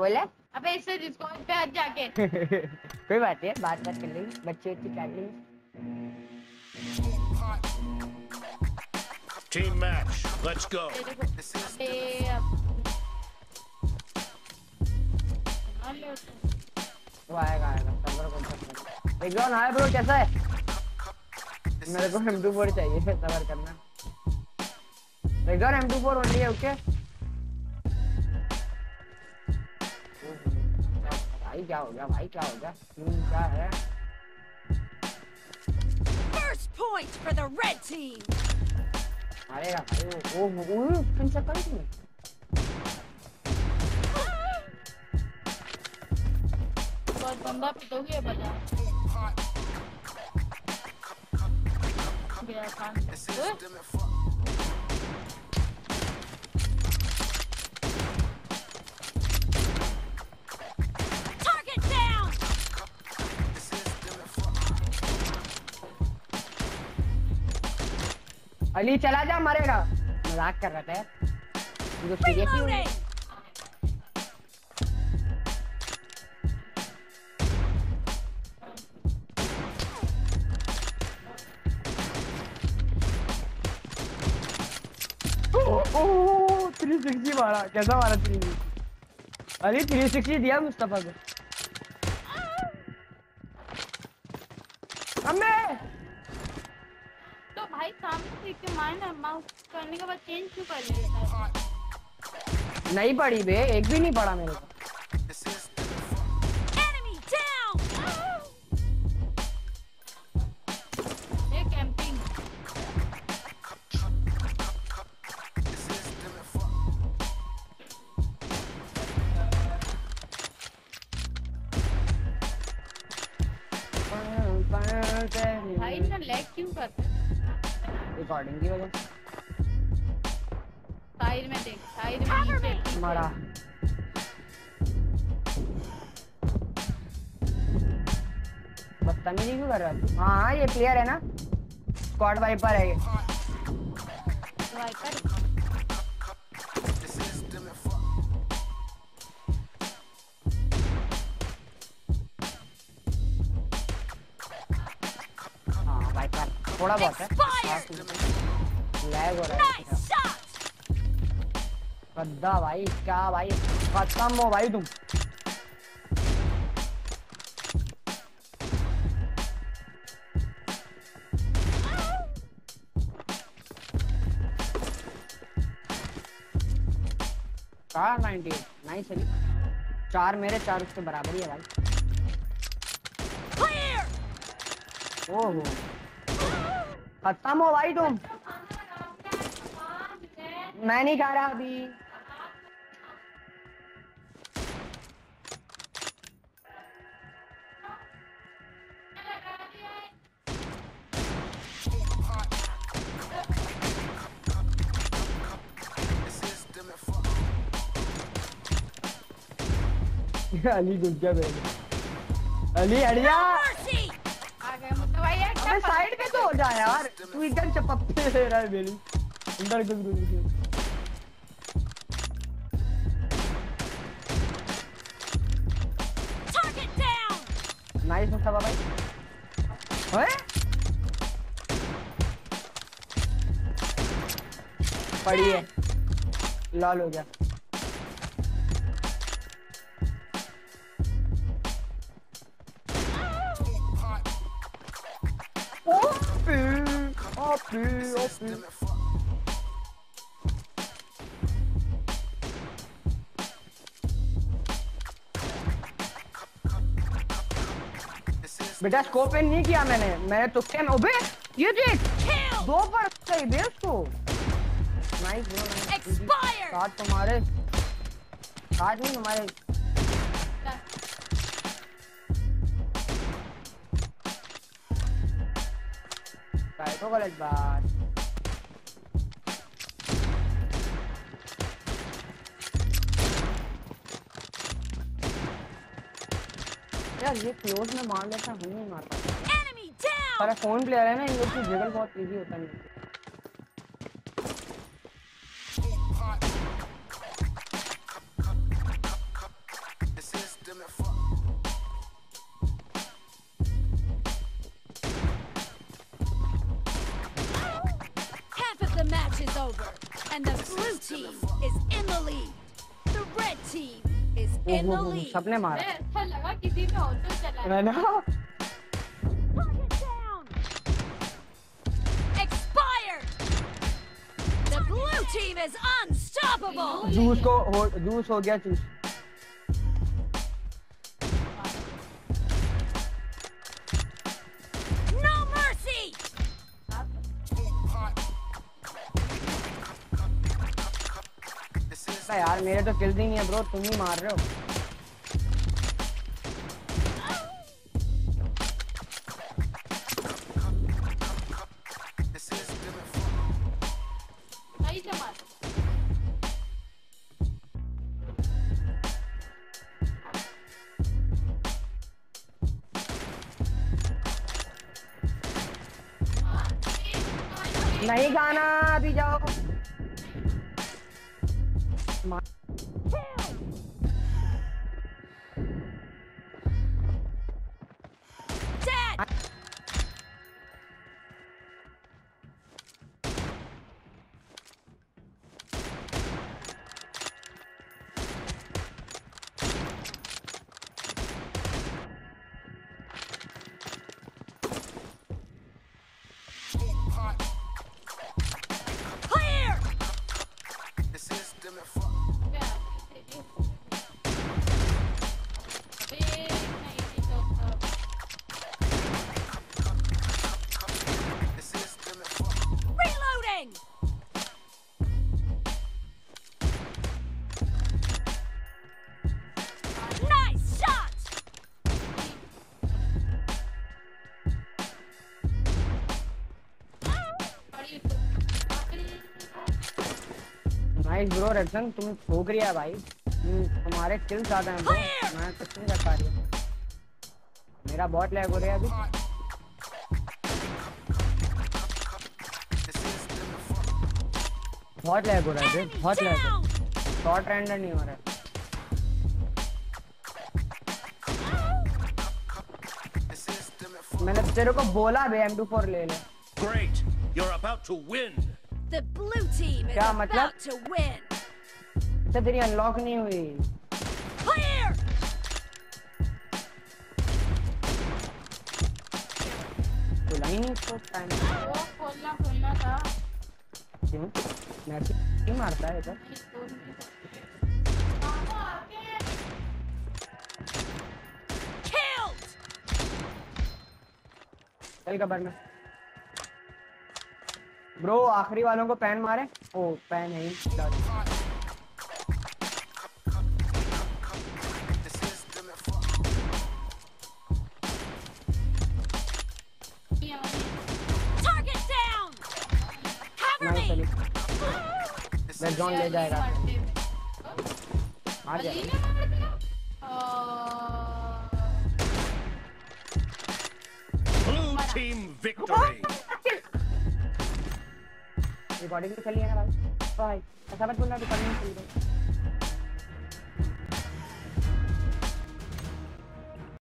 बोले अबे इससे डिस्कॉर्ड पे हट जाके कोई बात नहीं बात बात कर लेंगे बच्चे बच्चे चल लेंगे Team match. Let's go. तेरे को अबे अब मान लो तो। वो आएगा आएगा सबर को हाय ब्रो कैसा है मेरे को M24 चाहिए सबर करना एक जॉन M24 ओनली है ओके भाई क्या हो गया भाई क्या हो गया टीम क्या है First point for the red team. मारेगा भाई वो वो वो फिर से करी तूने बहुत बंदा पिटोगे ये बजा गया कान अली चला जा मरेगा। मज़ाक कर रहा था। यार. ओह 360 मारा कैसा मारा 360 अली 360 दिया मुस्तफ़ा को। सामने देख माउस करने के बाद चेंज क्यों कर लेता नहीं पड़ी बे एक भी नहीं पड़ा मेरे को। भाई ना लैग क्यों करता है? रिकॉर्डिंग की वजह साइड में देख साइड में नीचे। मरा। बदतमीजी क्यों कर रहा है? हाँ हाँ ये प्लेयर है ना? स्क्वाड वाइपर है ये। वाइपर थोड़ा बहुत है। लैग हो रहा है। गद्दा भाई क्या भाई? खत्म हो भाई तुम। चार नाइनटी नाइस है चार मेरे चार उसके बराबर ही है भाई. ओहो। खत्म हो भाई तुम। मैं नहीं खा रहा अभी। अली गया अली. आ गए भाई साइड तो हो जा यार। तू एकदम चपप्पे ले रहा है मेरी अंदर घुस घुस के Target down. नाइस मुस्तफ़ा भाई। ओए! पड़ी है। लॉल हो गया। ओपी बेटा स्कोप इन नहीं किया मैंने। मैंने तो में ओबे ये देख दो पर सही बे उसको। Nice bro Expired. साथ तुम्हारे। साथ नहीं तुम्हारे। तो गलत बात यार ये क्लोज में मार लेता हूँ नहीं मार पाता Enemy down. पर फ़ोन प्लेयर है ना इन लोग की जिगल बहुत इजी होता है over, and the blue team is in the lead. The red team is O in हो the हो lead. सबने मारा अरे अच्छा लगा किसी में ऑटो चला है ना Target down. Expired. The blue team is unstoppable. Juice को हो जूस हो गया जूस अबे यार, मेरे तो किल नहीं है ब्रो तुम ही मार रहे हो। नहीं गाना, अभी जाओ। I नाइस ब्रो रेक्सन तुम ठोक रही है भाई तुम्हारे किल ज़्यादा हैं मैं कुछ नहीं कर पा रही। मेरा बहुत लैग हो रहा है अभी बहुत लैग हो रहा है बहुत लैग. शॉर्ट रेंडर नहीं हो रहा है मैंने तेरे को बोला बे M24 ले ले Great. You're about to win. The blue team is क्या about मतलब? to win. अच्छा तेरी अनलॉक नहीं हुई Clear. बोला ही नहीं इसको टाइम वो खोलना खोलना था क्यों मैच नहीं मारता है इधर नहीं खोल नहीं सकते मामा आके Killed. चल कबर में ब्रो आखिरी वालों को पैन मारे। ओ पैन है मैं जॉन ले जाएगा? मार जाएगा रिकॉर्डिंग तो चली है ना भाई भाई ऐसा मत बोलना रिकॉर्डिंग चल रही।